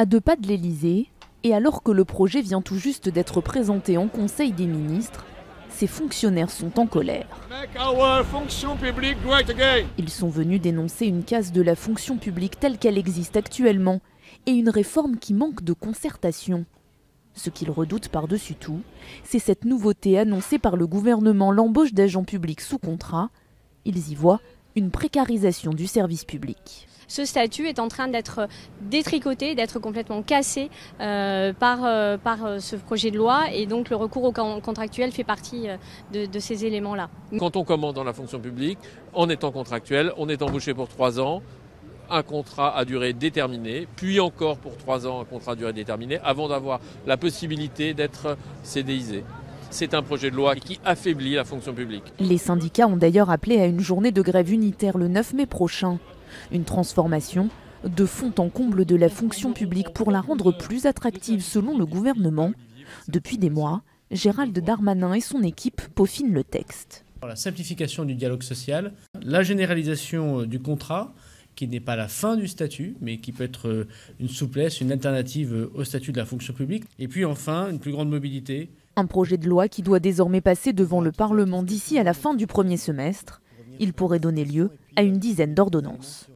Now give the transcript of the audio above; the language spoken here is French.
À deux pas de l'Elysée, et alors que le projet vient tout juste d'être présenté en Conseil des ministres, ces fonctionnaires sont en colère. Ils sont venus dénoncer une casse de la fonction publique telle qu'elle existe actuellement et une réforme qui manque de concertation. Ce qu'ils redoutent par-dessus tout, c'est cette nouveauté annoncée par le gouvernement, l'embauche d'agents publics sous contrat. Ils y voient une précarisation du service public ce statut est en train d'être détricoté, d'être complètement cassé euh, par, euh, par euh, ce projet de loi et donc le recours au contractuel fait partie de, de ces éléments-là. Quand on commande dans la fonction publique, en étant contractuel, on est embauché pour trois ans, un contrat à durée déterminée, puis encore pour trois ans un contrat à durée déterminée, avant d'avoir la possibilité d'être CDIsé. C'est un projet de loi qui affaiblit la fonction publique. Les syndicats ont d'ailleurs appelé à une journée de grève unitaire le 9 mai prochain. Une transformation de fond en comble de la fonction publique pour la rendre plus attractive selon le gouvernement. Depuis des mois, Gérald Darmanin et son équipe peaufinent le texte. La simplification du dialogue social, la généralisation euh, du contrat, qui n'est pas la fin du statut, mais qui peut être euh, une souplesse, une alternative euh, au statut de la fonction publique. Et puis enfin, une plus grande mobilité. Un projet de loi qui doit désormais passer devant le Parlement d'ici à la fin du premier semestre. Il pourrait donner lieu à une dizaine d'ordonnances.